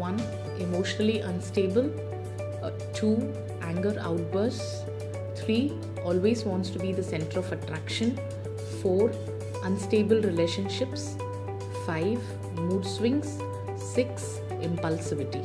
one, emotionally unstable, uh, two, anger outbursts, three, always wants to be the center of attraction, four, unstable relationships, five, mood swings, six, impulsivity.